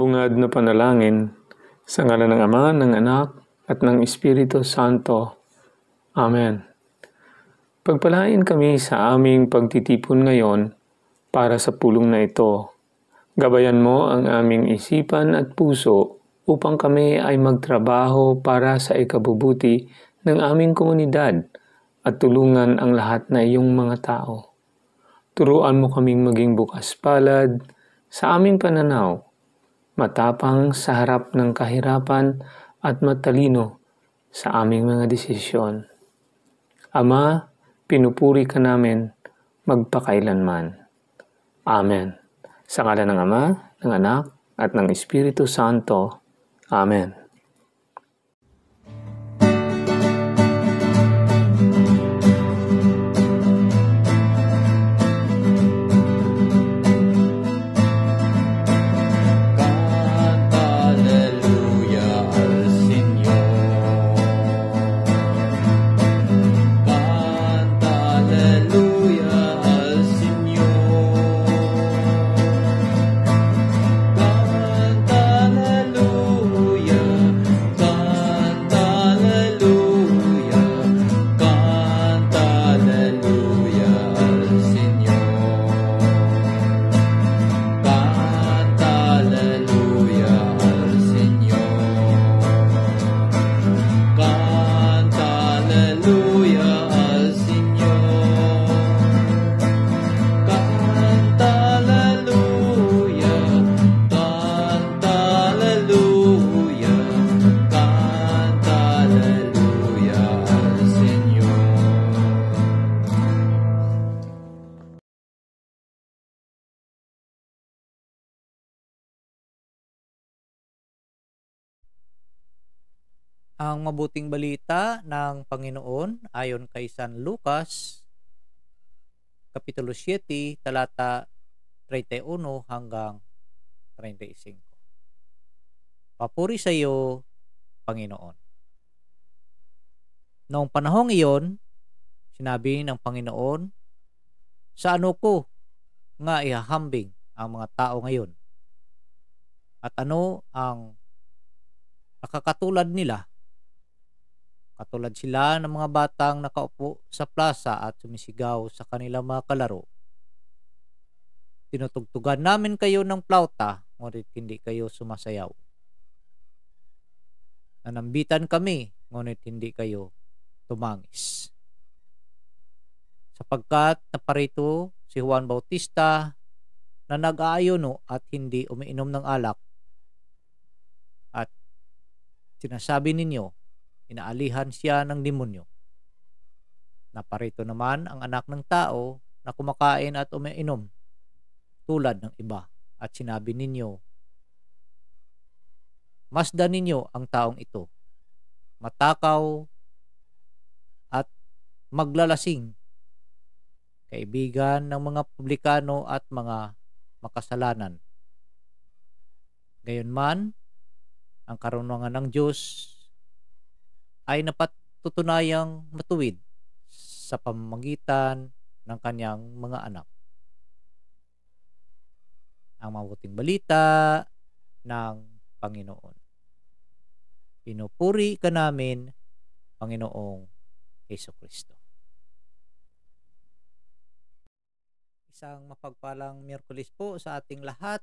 Bungad na panalangin sa ngala ng Ama, ng Anak, at ng Espiritu Santo. Amen. Pagpalain kami sa aming pagtitipon ngayon para sa pulong na ito. Gabayan mo ang aming isipan at puso upang kami ay magtrabaho para sa ikabubuti ng aming komunidad at tulungan ang lahat na iyong mga tao. Turuan mo kaming maging bukas palad sa aming pananaw matapang sa harap ng kahirapan at matalino sa aming mga desisyon. Ama, pinupuri ka namin magpakailanman. Amen. Sa ngala ng Ama, ng Anak, at ng Espiritu Santo. Amen. Ang mabuting balita ng Panginoon ayon kay San Lucas Kapitulo 7 talata 31 hanggang 35 Papuri sa iyo Panginoon. Noong panahong iyon sinabi ng Panginoon sa ano ko nga ihahambing ang mga tao ngayon? At ano ang nakakatulad nila Katulad sila ng mga batang nakaupo sa plaza at sumisigaw sa kanilang mga kalaro. Tinutugtugan namin kayo ng plauta, ngunit hindi kayo sumasayaw. Nanambitan kami, ngunit hindi kayo tumangis. Sapagkat naparito si Juan Bautista na nag-aayono at hindi umiinom ng alak at sinasabi ninyo inaalihan siya ng demonyo. Naparito naman ang anak ng tao na kumakain at umiinom tulad ng iba at sinabi ninyo, Masdan ninyo ang taong ito, matakaw at maglalasing, kaibigan ng mga publikano at mga makasalanan. Gayunman, ang karunungan ng Diyos ay napatutunayang matuwid sa pamamagitan ng kanyang mga anak. Ang mabuting balita ng Panginoon. Pinupuri ka namin, Panginoong Heso Kristo. Isang mapagpalang Miyerkules po sa ating lahat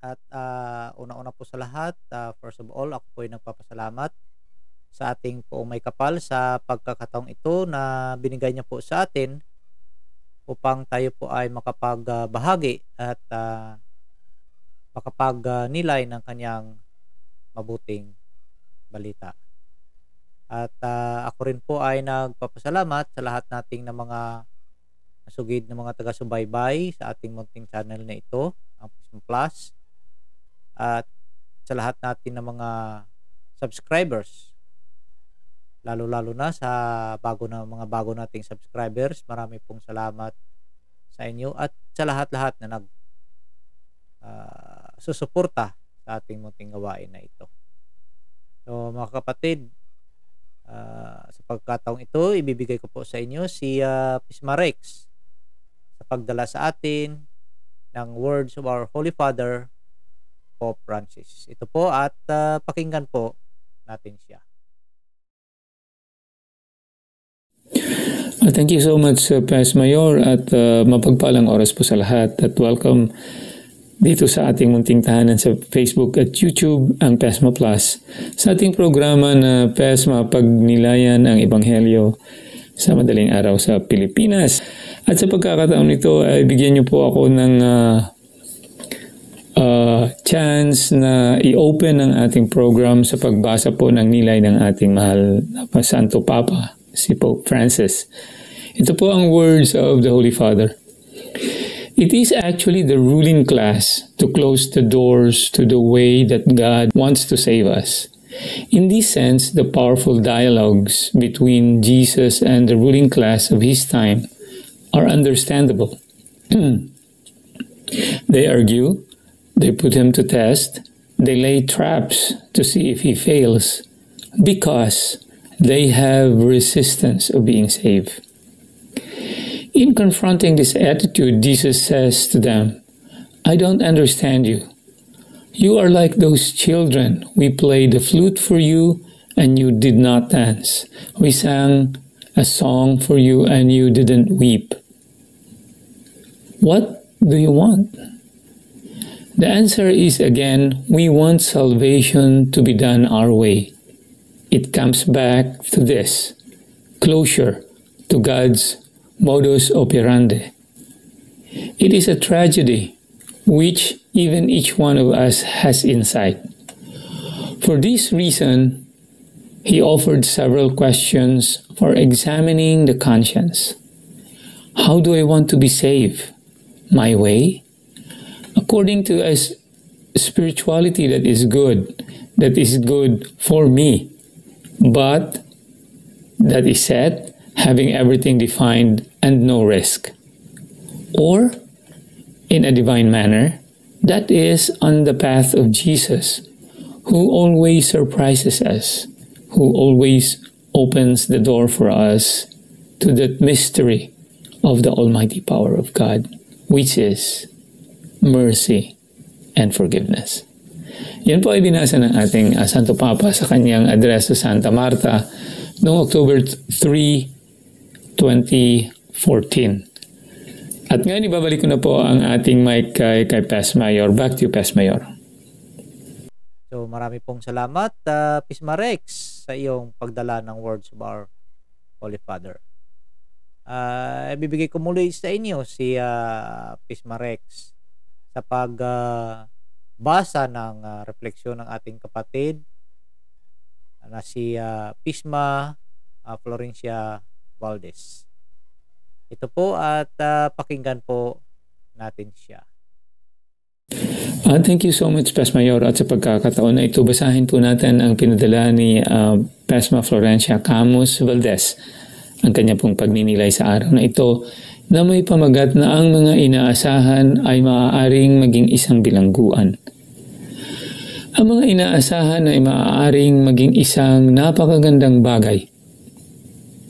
at uh, una-una po sa lahat, uh, first of all, ako po ay nagpapasalamat sa ating po may kapal sa pagkakataong ito na binigay niya po sa atin upang tayo po ay makapagbahagi at uh, makapag-nilay ng kanyang mabuting balita. At uh, ako rin po ay nagpapasalamat sa lahat nating na mga nasugid na mga taga-subaybay sa ating munting channel na ito, ang Prism Plus. At sa lahat natin na mga subscribers lalo-lalo na sa bago na mga bago nating subscribers. Marami pong salamat sa inyo at sa lahat-lahat na nag uh, susuporta sa ating munting gawain na ito. So mga kapatid, uh, sa pagkataong ito, ibibigay ko po sa inyo si uh, Pisma Rex sa pagdala sa atin ng words of our Holy Father Pope Francis. Ito po at uh, pakinggan po natin siya. Uh, thank you so much, uh, Pas Mayor, at uh, mapagpalang oras po sa lahat. At welcome dito sa ating munting tahanan sa Facebook at YouTube, ang PESMA Plus, sa ating programa na PESMA Pagnilayan ang Ebanghelyo sa madaling araw sa Pilipinas. At sa pagkakataon nito, ay bigyan niyo po ako ng uh, uh, chance na i-open ang ating program sa pagbasa po ng nilay ng ating mahal na Santo Papa, si Pope Francis. Ito po ang words of the Holy Father. It is actually the ruling class to close the doors to the way that God wants to save us. In this sense, the powerful dialogues between Jesus and the ruling class of his time are understandable. they argue, they put him to test, they lay traps to see if he fails, because they have resistance of being saved. In confronting this attitude, Jesus says to them, I don't understand you. You are like those children. We played the flute for you and you did not dance. We sang a song for you and you didn't weep. What do you want? The answer is again, we want salvation to be done our way. It comes back to this closure to God's modus operandi. It is a tragedy which even each one of us has inside. For this reason, he offered several questions for examining the conscience. How do I want to be saved? My way? According to a spirituality that is good, that is good for me, but that is set, having everything defined and no risk. Or in a divine manner, that is on the path of Jesus, who always surprises us, who always opens the door for us to that mystery of the almighty power of God, which is mercy and forgiveness. Yan po ay binasa ng ating uh, Santo Papa sa kanyang address sa Santa Marta noong October 3, 2014. At ngayon ibabalik ko na po ang ating mic kay, kay Pes Mayor. Back to you, Pes Mayor. So marami pong salamat, uh, Pisma Rex, sa iyong pagdala ng words of our Holy Father. Uh, ibibigay ko muli sa inyo si uh, Pisma sa pagbasa uh, ng uh, refleksyon ng ating kapatid na si uh, Pisma uh, Florencia Valdez. Ito po at uh, pakinggan po natin siya. Uh, thank you so much, Pas Mayor. At sa pagkakataon na ito, basahin po natin ang pinadala ni uh, Pasma Florencia Camus Valdez, ang kanya pong pagninilay sa araw na ito, na may pamagat na ang mga inaasahan ay maaaring maging isang bilangguan. Ang mga inaasahan ay maaaring maging isang napakagandang bagay –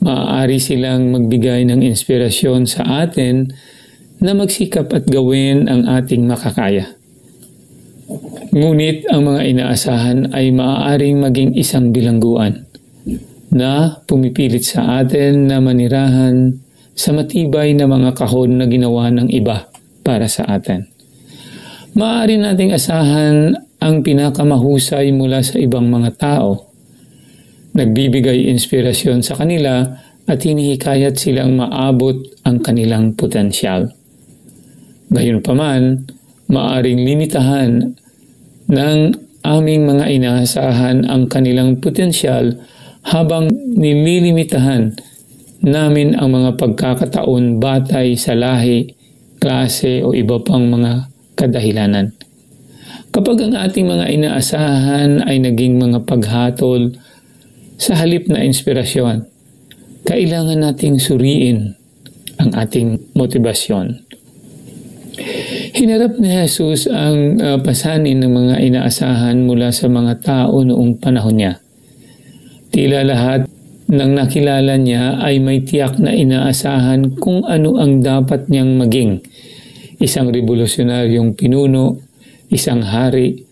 maaari silang magbigay ng inspirasyon sa atin na magsikap at gawin ang ating makakaya. Ngunit ang mga inaasahan ay maaaring maging isang bilangguan na pumipilit sa atin na manirahan sa matibay na mga kahon na ginawa ng iba para sa atin. Maaari nating asahan ang pinakamahusay mula sa ibang mga tao nagbibigay inspirasyon sa kanila at hinihikayat silang maabot ang kanilang potensyal. Gayunpaman, maaring limitahan ng aming mga inaasahan ang kanilang potensyal habang nililimitahan namin ang mga pagkakataon batay sa lahi, klase o iba pang mga kadahilanan. Kapag ang ating mga inaasahan ay naging mga paghatol sa halip na inspirasyon, kailangan nating suriin ang ating motibasyon. Hinarap ni Jesus ang uh, pasanin ng mga inaasahan mula sa mga tao noong panahon niya. Tila lahat ng nakilala niya ay may tiyak na inaasahan kung ano ang dapat niyang maging. Isang revolusyonaryong pinuno, isang hari,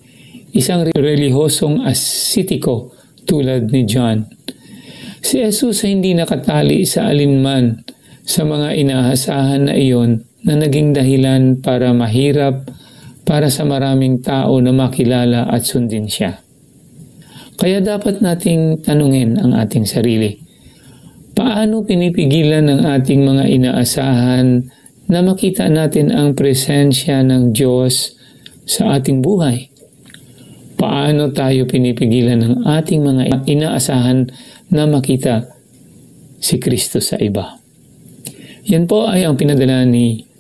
isang relihosong asitiko tulad ni John. Si Jesus ay hindi nakatali sa alinman sa mga inaasahan na iyon na naging dahilan para mahirap para sa maraming tao na makilala at sundin siya. Kaya dapat nating tanungin ang ating sarili. Paano pinipigilan ng ating mga inaasahan na makita natin ang presensya ng Diyos sa ating buhay? Paano tayo pinipigilan ng ating mga inaasahan na makita si Kristo sa iba? Yan po ay ang pinadala ni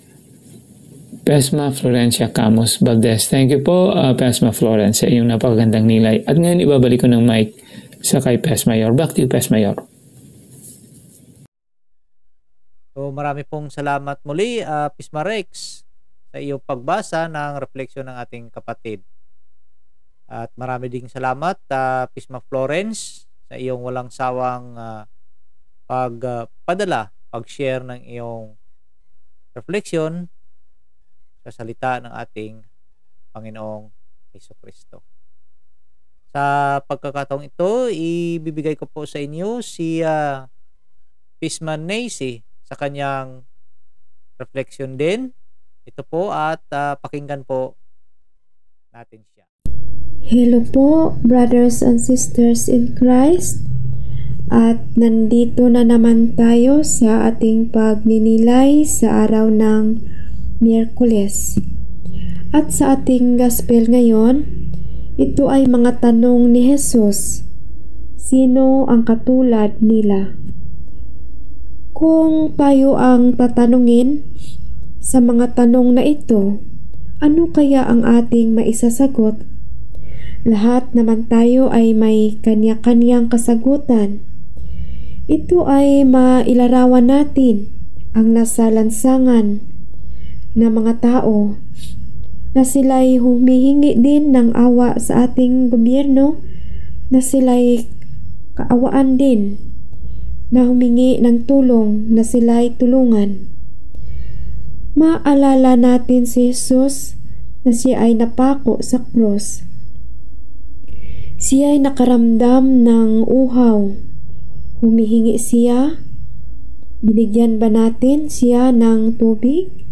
Pesma Florencia Camus Valdez. Thank you po, uh, Pesma Florence, sa iyong napakagandang nilay. At ngayon ibabalik ko ng mic sa kay Pesmayor. Back to you, Pesmayor. So marami pong salamat muli, uh, Pisma Rex, sa iyong pagbasa ng refleksyon ng ating kapatid. At marami ding salamat, uh, Pisma Florence, sa iyong walang sawang uh, pagpadala, uh, pag-share ng iyong refleksyon sa salita ng ating Panginoong Heso Kristo. Sa pagkakataong ito, ibibigay ko po sa inyo si uh, Pisman Nacy sa kanyang reflection din. Ito po at uh, pakinggan po natin siya. Hello po, brothers and sisters in Christ. At nandito na naman tayo sa ating pagninilay sa araw ng Miyerkules. At sa ating gospel ngayon, ito ay mga tanong ni Jesus. Sino ang katulad nila? Kung tayo ang tatanungin sa mga tanong na ito, ano kaya ang ating maisasagot? Lahat naman tayo ay may kanya-kanyang kasagutan. Ito ay mailarawan natin ang nasa lansangan na mga tao na sila'y humihingi din ng awa sa ating gobyerno na sila'y kaawaan din na humingi ng tulong na sila'y tulungan. Maalala natin si Jesus na siya ay napako sa krus. Siya ay nakaramdam ng uhaw. Humihingi siya. Binigyan ba natin siya ng tubig?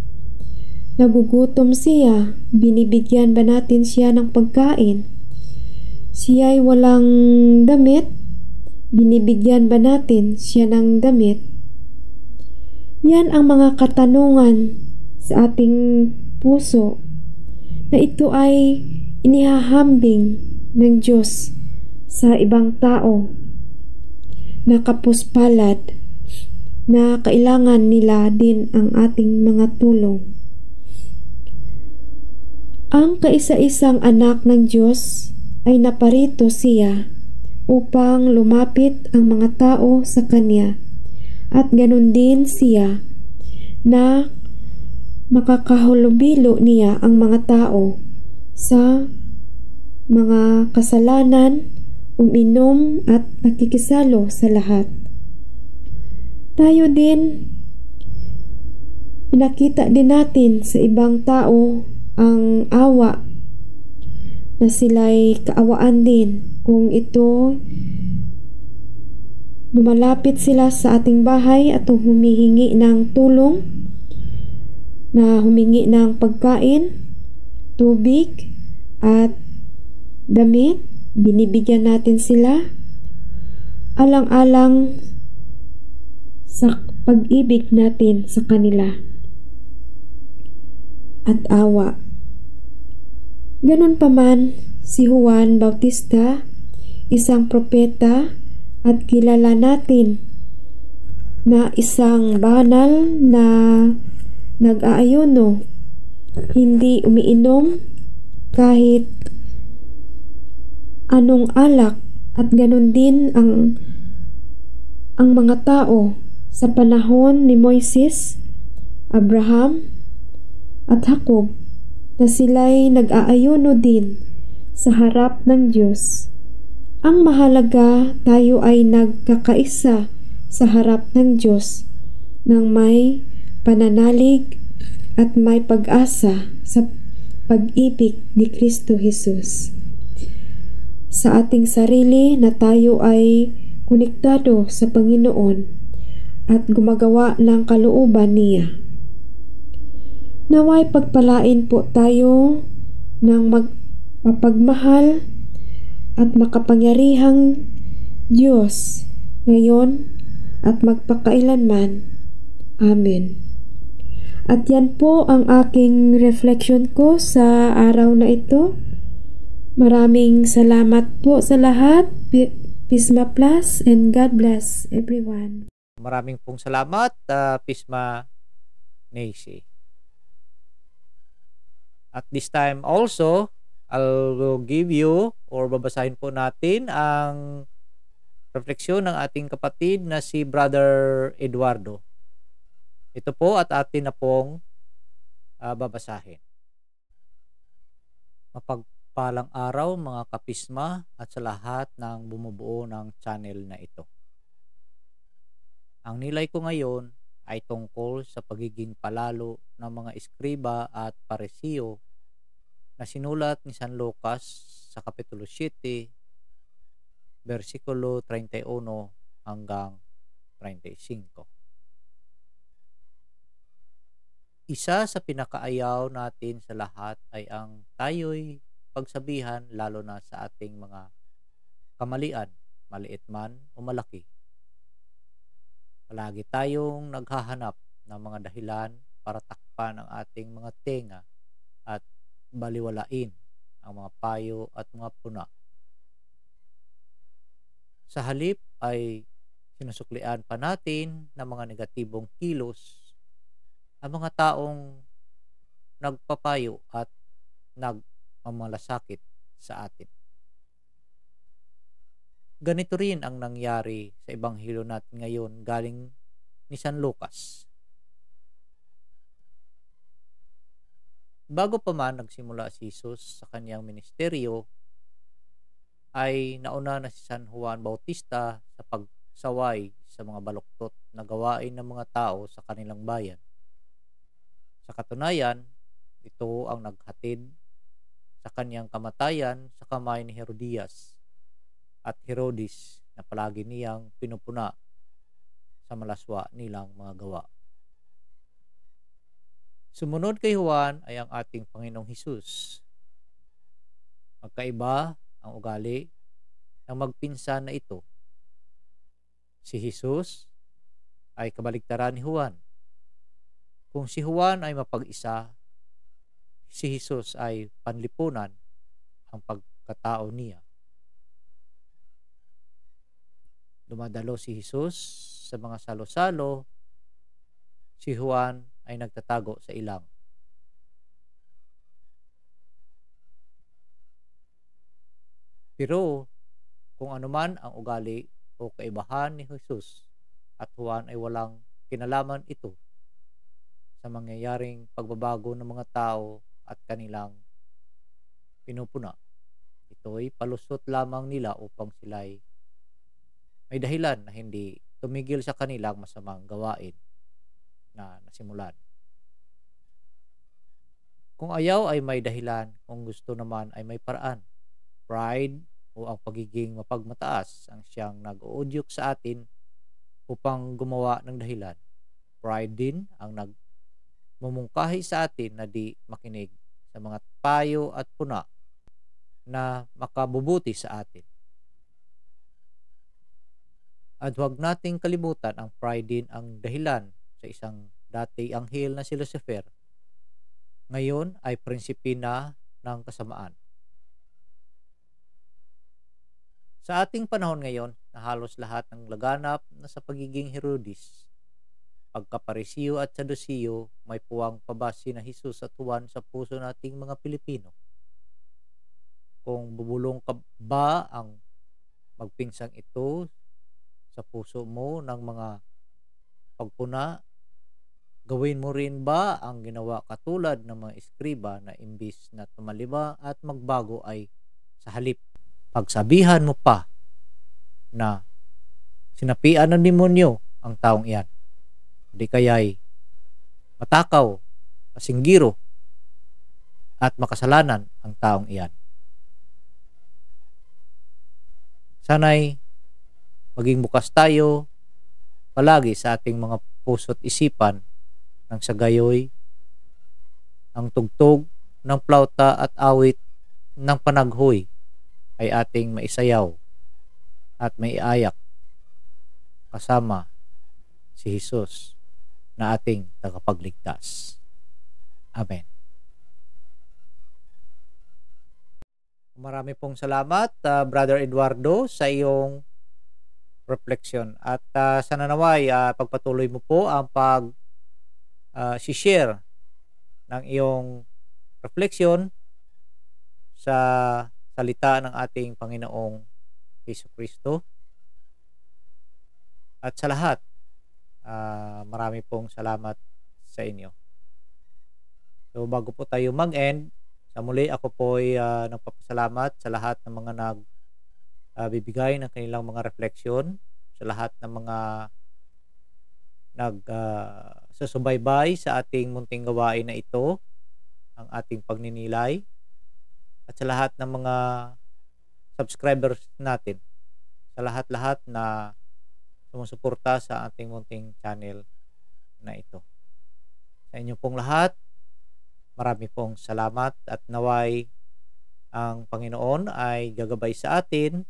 Nagugutom siya, binibigyan ba natin siya ng pagkain? Siya ay walang damit, binibigyan ba natin siya ng damit? Yan ang mga katanungan sa ating puso na ito ay inihahambing ng Diyos sa ibang tao na kapuspalad na kailangan nila din ang ating mga tulong. Ang kaisa-isang anak ng Diyos ay naparito siya upang lumapit ang mga tao sa Kanya at ganun din siya na makakahulubilo niya ang mga tao sa mga kasalanan, uminom at nakikisalo sa lahat. Tayo din, pinakita din natin sa ibang tao ang awa na sila'y kaawaan din kung ito lumalapit sila sa ating bahay at humihingi ng tulong na humingi ng pagkain, tubig at damit, binibigyan natin sila. Alang-alang sa pag-ibig natin sa kanila. At awa. Ganon pa man, si Juan Bautista, isang propeta at kilala natin na isang banal na nag-aayuno, hindi umiinom kahit anong alak at ganon din ang ang mga tao sa panahon ni Moises, Abraham, at Jacob na sila'y nag-aayuno din sa harap ng Diyos. Ang mahalaga tayo ay nagkakaisa sa harap ng Diyos ng may pananalig at may pag-asa sa pag-ibig ni Kristo Jesus. sa ating sarili na tayo ay konektado sa Panginoon at gumagawa ng kalooban niya. Naway pagpalain po tayo ng magpapagmahal at makapangyarihang Diyos ngayon at magpakailanman. Amen. At yan po ang aking reflection ko sa araw na ito. Maraming salamat po sa lahat. Pisma Plus and God bless everyone. Maraming pong salamat, uh, Pisma Nacy. At this time also, I'll give you or babasahin po natin ang refleksyon ng ating kapatid na si Brother Eduardo. Ito po at atin na pong uh, babasahin. Mapagpalang araw mga kapisma at sa lahat ng bumubuo ng channel na ito. Ang nilay ko ngayon ay tungkol sa pagiging palalo ng mga eskriba at paresiyo na sinulat ni San Lucas sa Kapitulo 7, versikulo 31 hanggang 35. Isa sa pinakaayaw natin sa lahat ay ang tayo'y pagsabihan lalo na sa ating mga kamalian, maliit man o malaki. Palagi tayong naghahanap ng mga dahilan para takpan ang ating mga tenga at baliwalain ang mga payo at mga puna. Sa halip ay sinusuklian pa natin ng mga negatibong kilos ang mga taong nagpapayo at nagmamalasakit sa atin. Ganito rin ang nangyari sa Ebanghelyo natin ngayon galing ni San Lucas. Bago pa man nagsimula si Jesus sa kanyang ministeryo, ay nauna na si San Juan Bautista sa pagsaway sa mga baluktot na gawain ng mga tao sa kanilang bayan. Sa katunayan, ito ang naghatid sa kanyang kamatayan sa kamay ni Herodias at Herodes na palagi niyang pinupuna sa malaswa nilang mga gawa. Sumunod kay Juan ay ang ating Panginoong Hesus. Magkaiba ang ugali ng magpinsan na ito. Si Hesus ay kabaligtaran ni Juan kung si Juan ay mapag-isa, si Jesus ay panlipunan ang pagkatao niya. Dumadalo si Jesus sa mga salo-salo, si Juan ay nagtatago sa ilang. Pero kung anuman ang ugali o kaibahan ni Jesus at Juan ay walang kinalaman ito sa mangyayaring pagbabago ng mga tao at kanilang pinupuna. Ito'y palusot lamang nila upang sila'y may dahilan na hindi tumigil sa kanilang masamang gawain na nasimulan. Kung ayaw ay may dahilan, kung gusto naman ay may paraan. Pride o ang pagiging mapagmataas ang siyang nag-uudyok sa atin upang gumawa ng dahilan. Pride din ang nag mumungkahi sa atin na di makinig sa mga payo at puna na makabubuti sa atin. At huwag nating kalimutan ang pride din ang dahilan sa isang dati anghel na si Lucifer. Ngayon ay prinsipi na ng kasamaan. Sa ating panahon ngayon, na halos lahat ng laganap na sa pagiging Herodes pagkaparisiyo at sadusiyo, may puwang pabasi na Hesus at Juan sa puso nating mga Pilipino. Kung bubulong ka ba ang magpinsang ito sa puso mo ng mga pagpuna, gawin mo rin ba ang ginawa katulad ng mga eskriba na imbis na tumaliba at magbago ay sa halip? Pagsabihan mo pa na sinapian ng demonyo ang taong iyan. Di kaya'y matakaw, masinggiro, at makasalanan ang taong iyan. sana'y maging bukas tayo palagi sa ating mga puso't isipan nang sa gayoy ang tugtog ng plauta at awit ng panaghoy ay ating maisayaw at maiayak kasama si Jesus na ating tagapagligtas. Amen. Marami pong salamat, uh, Brother Eduardo, sa iyong reflection. At uh, sana naway, uh, pagpatuloy mo po ang pag uh, share ng iyong reflection sa salita ng ating Panginoong Heso Kristo. At sa lahat, uh, marami pong salamat sa inyo. So bago po tayo mag-end, sa muli ako po ay uh, nagpapasalamat sa lahat ng mga nag uh, bibigay ng kanilang mga refleksyon sa lahat ng mga nag uh, susubaybay sa ating munting gawain na ito ang ating pagninilay at sa lahat ng mga subscribers natin sa lahat-lahat na sumusuporta sa ating munting channel na ito. Sa inyo pong lahat Marami pong salamat at naway ang Panginoon ay gagabay sa atin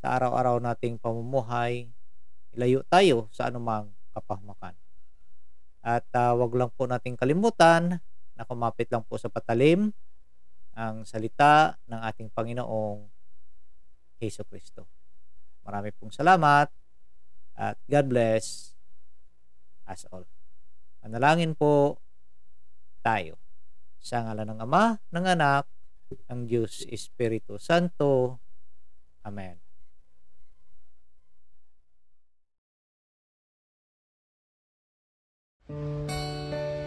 sa araw-araw nating pamumuhay. Ilayo tayo sa anumang kapahamakan. At uh, wag lang po nating kalimutan na kumapit lang po sa patalim ang salita ng ating Panginoong Heso Kristo. Marami pong salamat at God bless us all. Manalangin po tayo. Sa ngalan ng Ama, ng Anak, ng Diyos Espiritu Santo. Amen. Música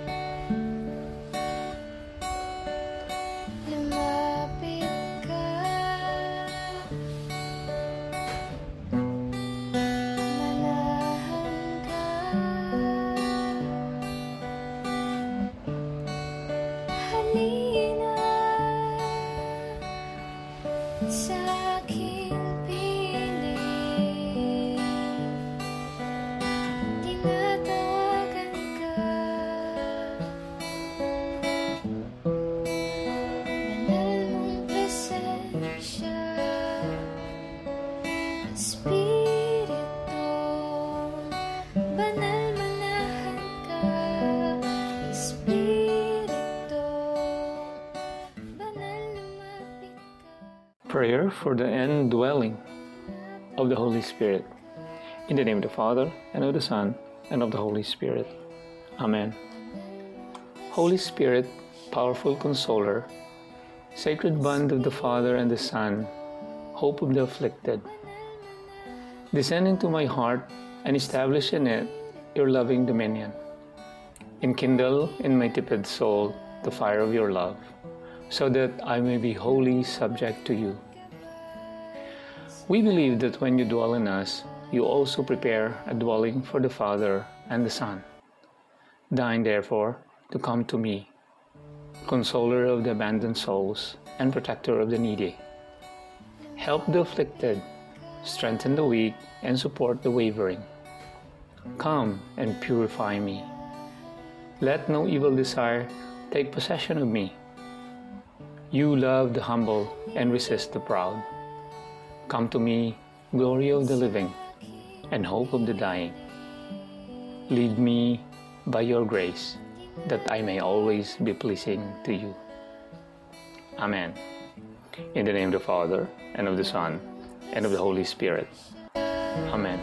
for the indwelling of the Holy Spirit. In the name of the Father, and of the Son, and of the Holy Spirit. Amen. Holy Spirit, powerful consoler, sacred bond of the Father and the Son, hope of the afflicted, descend into my heart and establish in it your loving dominion. Enkindle in my tepid soul the fire of your love so that I may be wholly subject to you. We believe that when you dwell in us, you also prepare a dwelling for the Father and the Son. Deign, therefore, to come to me, consoler of the abandoned souls and protector of the needy. Help the afflicted, strengthen the weak, and support the wavering. Come and purify me. Let no evil desire take possession of me you love the humble and resist the proud. Come to me, glory of the living and hope of the dying. Lead me by your grace, that I may always be pleasing to you. Amen. In the name of the Father, and of the Son, and of the Holy Spirit. Amen.